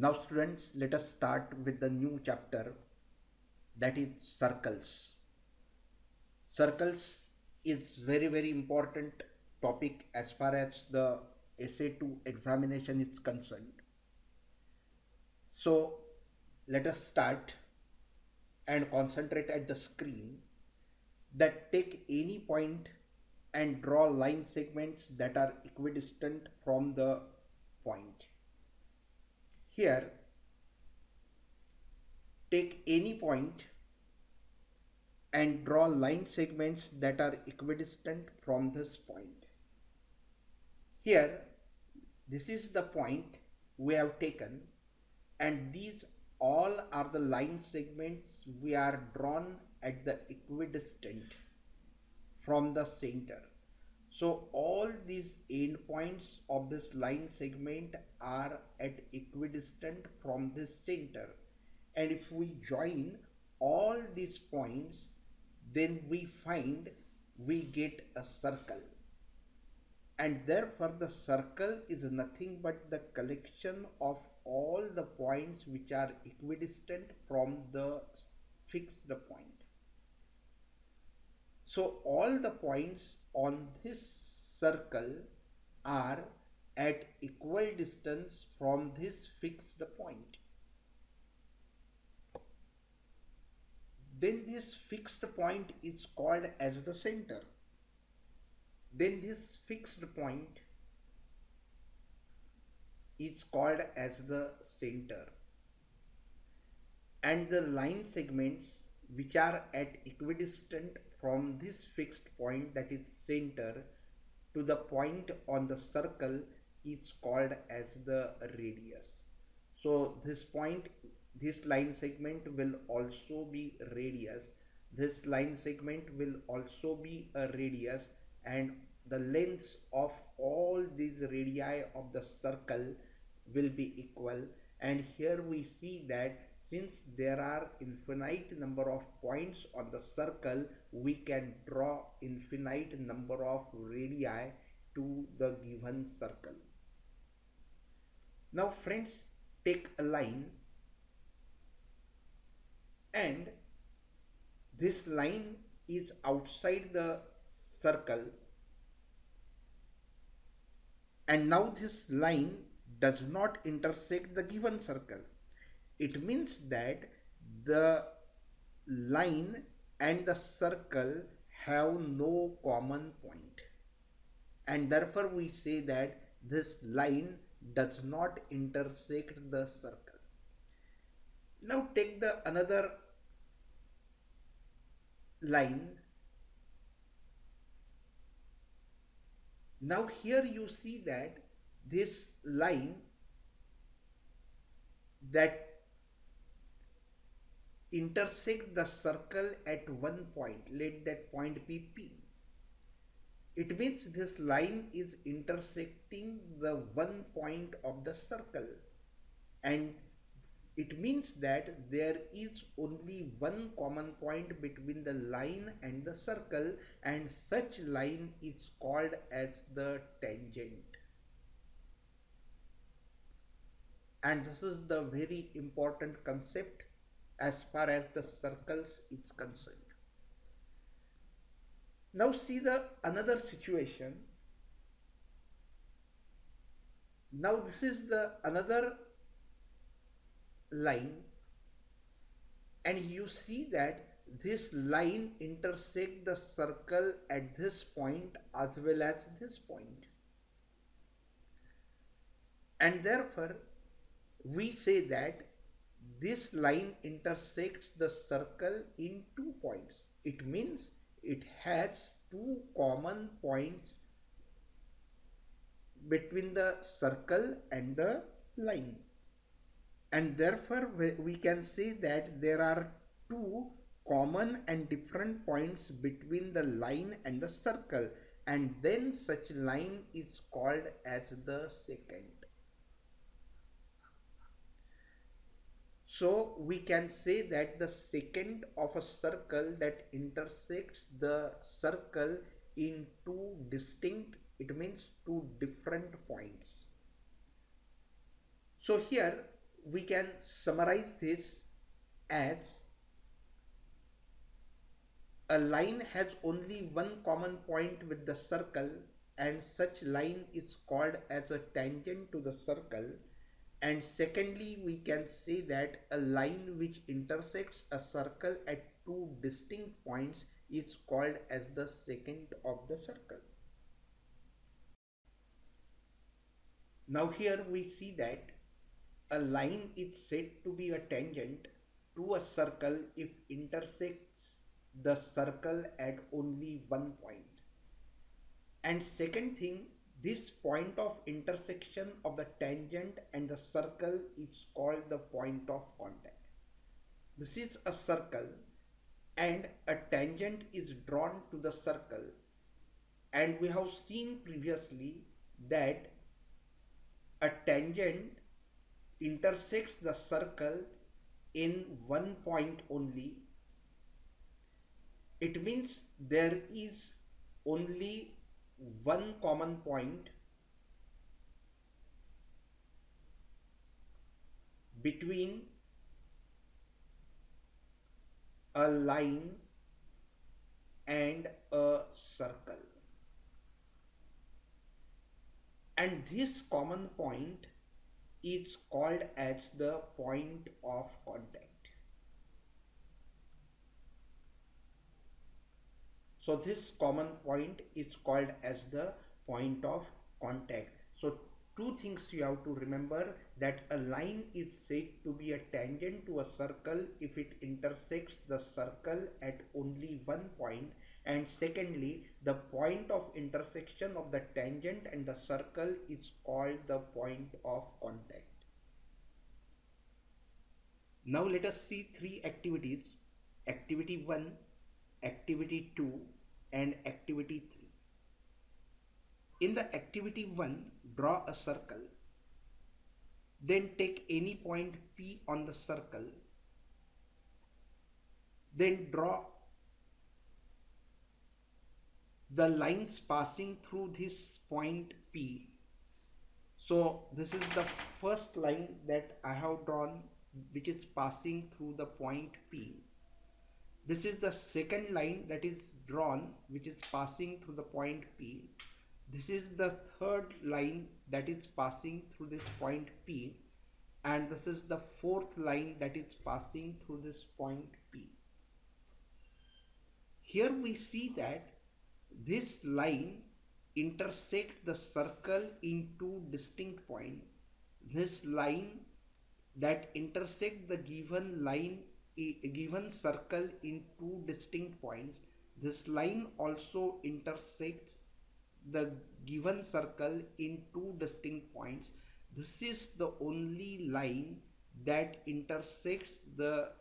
Now students, let us start with the new chapter that is circles. Circles is very very important topic as far as the SA 2 examination is concerned. So let us start and concentrate at the screen that take any point and draw line segments that are equidistant from the point. Here, take any point and draw line segments that are equidistant from this point. Here, this is the point we have taken and these all are the line segments we are drawn at the equidistant from the center. So all these endpoints of this line segment are at equidistant from this center and if we join all these points then we find we get a circle and therefore the circle is nothing but the collection of all the points which are equidistant from the fixed point. So all the points on this circle are at equal distance from this fixed point. Then this fixed point is called as the center. Then this fixed point is called as the center. And the line segments which are at equidistant from this fixed point that is center to the point on the circle is called as the radius. So this point, this line segment will also be radius. This line segment will also be a radius and the lengths of all these radii of the circle will be equal and here we see that since there are infinite number of points on the circle we can draw infinite number of radii to the given circle. Now friends take a line. And this line is outside the circle. And now this line does not intersect the given circle it means that the line and the circle have no common point and therefore we say that this line does not intersect the circle. Now take the another line. Now here you see that this line that intersect the circle at one point. Let that point be p. It means this line is intersecting the one point of the circle. And it means that there is only one common point between the line and the circle and such line is called as the tangent. And this is the very important concept as far as the circles is concerned. Now see the another situation. Now this is the another line and you see that this line intersect the circle at this point as well as this point and therefore we say that this line intersects the circle in two points. It means it has two common points between the circle and the line. And therefore we can say that there are two common and different points between the line and the circle and then such line is called as the secant. So we can say that the secant of a circle that intersects the circle in two distinct, it means two different points. So here we can summarize this as a line has only one common point with the circle and such line is called as a tangent to the circle and secondly we can say that a line which intersects a circle at two distinct points is called as the secant of the circle. Now here we see that a line is said to be a tangent to a circle if intersects the circle at only one point. And second thing, this point of intersection of the tangent and the circle is called the point of contact. This is a circle and a tangent is drawn to the circle and we have seen previously that a tangent intersects the circle in one point only it means there is only one common point between a line and a circle. And this common point is called as the point of contact So this common point is called as the point of contact. So two things you have to remember that a line is said to be a tangent to a circle if it intersects the circle at only one point and secondly the point of intersection of the tangent and the circle is called the point of contact. Now let us see three activities. Activity 1 activity 2 and activity 3. In the activity 1, draw a circle. Then take any point P on the circle. Then draw the lines passing through this point P. So this is the first line that I have drawn which is passing through the point P this is the second line that is drawn which is passing through the point P. This is the third line that is passing through this point P and this is the fourth line that is passing through this point P. Here we see that this line intersect the circle in two distinct points. This line that intersect the given line a given circle in two distinct points, this line also intersects the given circle in two distinct points. This is the only line that intersects the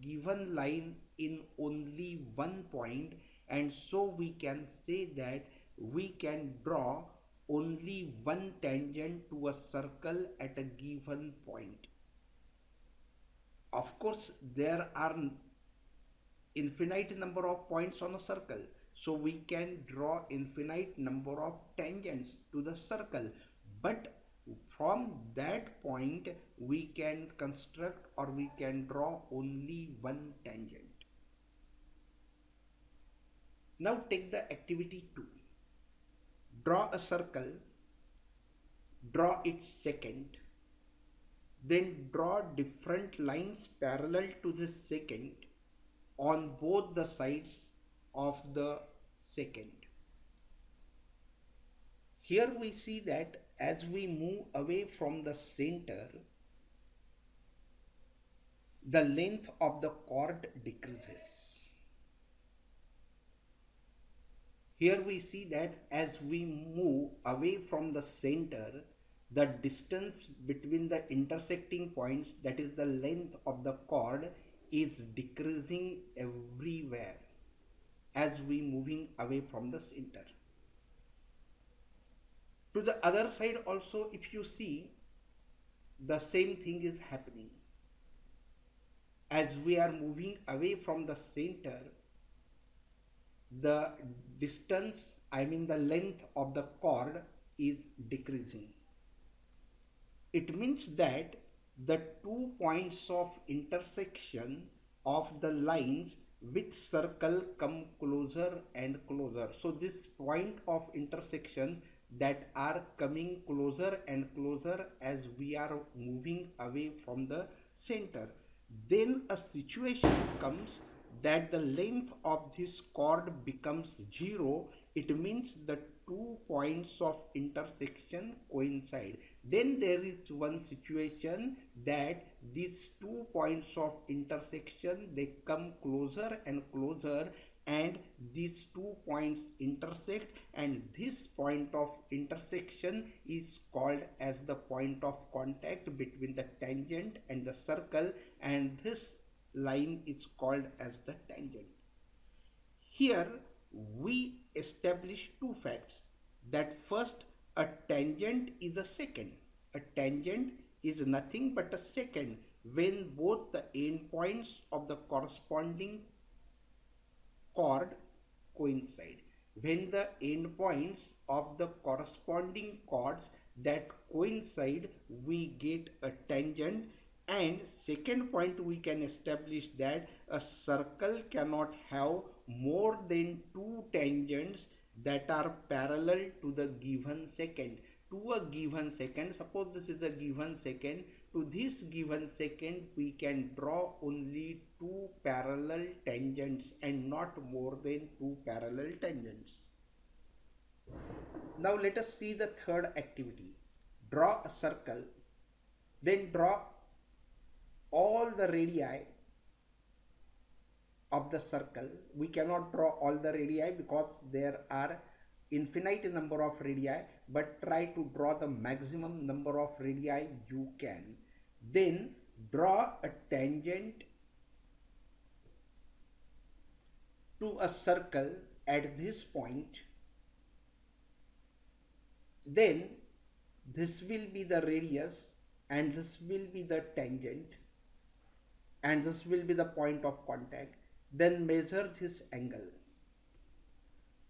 given line in only one point. And so we can say that we can draw only one tangent to a circle at a given point of course there are infinite number of points on a circle. So we can draw infinite number of tangents to the circle. But from that point we can construct or we can draw only one tangent. Now take the activity 2 draw a circle. Draw its secant then draw different lines parallel to the secant on both the sides of the secant. Here we see that as we move away from the center, the length of the chord decreases. Here we see that as we move away from the center, the distance between the intersecting points that is the length of the chord is decreasing everywhere as we moving away from the center to the other side also if you see the same thing is happening. As we are moving away from the center the distance I mean the length of the chord is decreasing it means that the two points of intersection of the lines with circle come closer and closer. So this point of intersection that are coming closer and closer as we are moving away from the center. Then a situation comes that the length of this chord becomes zero. It means the two points of intersection coincide then there is one situation that these two points of intersection they come closer and closer and these two points intersect and this point of intersection is called as the point of contact between the tangent and the circle and this line is called as the tangent. Here we establish two facts that first a tangent is a secant. A tangent is nothing but a secant when both the endpoints of the corresponding chord coincide. When the endpoints of the corresponding chords that coincide, we get a tangent and second point we can establish that a circle cannot have more than two tangents that are parallel to the given secant to a given secant suppose this is a given secant to this given secant we can draw only two parallel tangents and not more than two parallel tangents. Now let us see the third activity. Draw a circle, then draw all the radii of the circle. We cannot draw all the radii because there are infinite number of radii but try to draw the maximum number of radii you can then draw a tangent to a circle at this point then this will be the radius and this will be the tangent and this will be the point of contact then measure this angle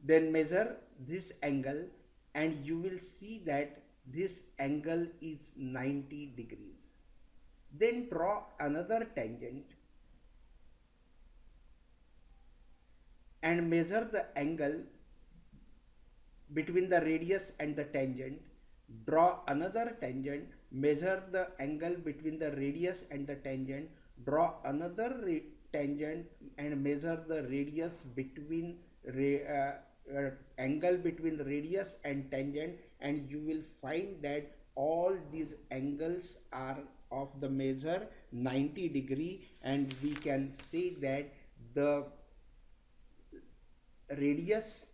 then measure this angle and you will see that this angle is 90 degrees. Then draw another tangent and measure the angle between the radius and the tangent. Draw another tangent, measure the angle between the radius and the tangent. Draw another tangent and measure the radius between uh, uh, angle between radius and tangent and you will find that all these angles are of the measure 90 degree and we can say that the radius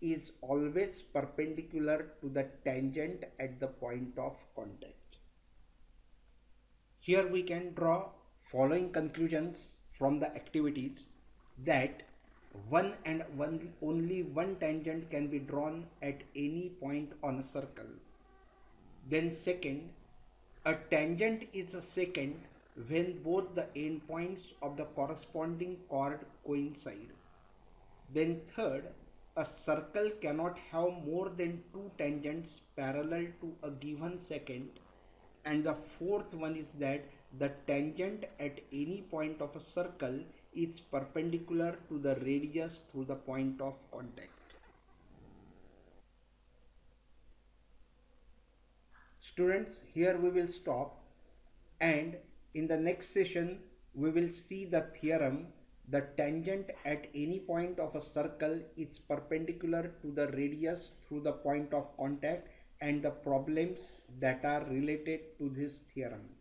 is always perpendicular to the tangent at the point of contact. Here we can draw following conclusions from the activities that one and one only one tangent can be drawn at any point on a circle. Then second a tangent is a secant when both the endpoints of the corresponding chord coincide. Then third a circle cannot have more than two tangents parallel to a given secant. And the fourth one is that the tangent at any point of a circle is perpendicular to the radius through the point of contact. Students, here we will stop and in the next session we will see the theorem the tangent at any point of a circle is perpendicular to the radius through the point of contact and the problems that are related to this theorem.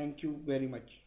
Thank you very much.